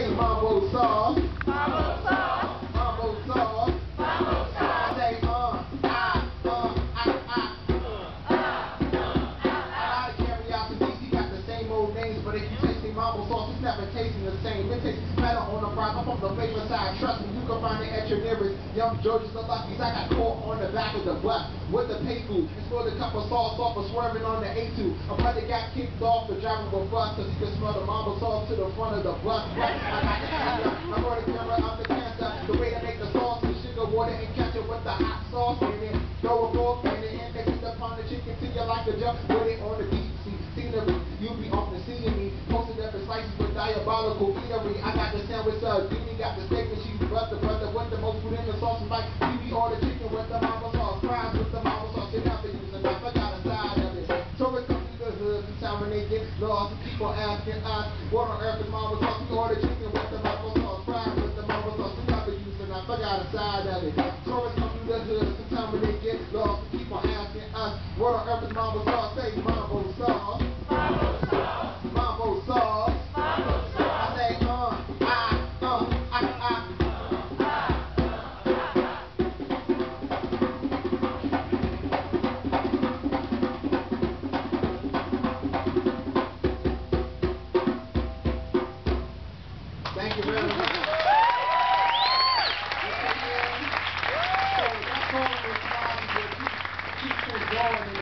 Say mambo sauce. Mambo sauce. Mambo sauce. Mambo sauce. Say uh, ah, uh, ah, ah. I carry out the DC got the same old names, but if you taste the mambo sauce, it's never tasting the same. It tastes better on the. I'm the flavor side. Trust me, you can find it at your nearest. Young George's the luckies. I got caught on the back of the bus with the pay food. It's for the cup of sauce off for swerving on the A2. A brother got kicked off for driving a bus because he could smell the mambo sauce to the front of the bus. I got the camera. I brought the camera out the cancer. The way to make the sauce is sugar, water, and ketchup with the hot sauce in it. Throw a fork in it and they upon the chicken till you like a jump. Put it on the diabolical eatery. I got the sandwich uh, Jimmy got the steak and cheese brother, brother with the most food in the sauce is like BB or chicken with the mambo sauce, fries with the mambo sauce. You never use enough. I got a side of it. Tourists come to the hood and time when they get lost. People asking us, what on earth is mambo sauce? We order chicken with the mambo sauce, fries with the mambo sauce. You never use enough. I got a side of it. Tourists come to the hood time when they get lost. People asking us, what on earth is mambo sauce? Say mama. Thank you very much. That's all the time that keeps us going.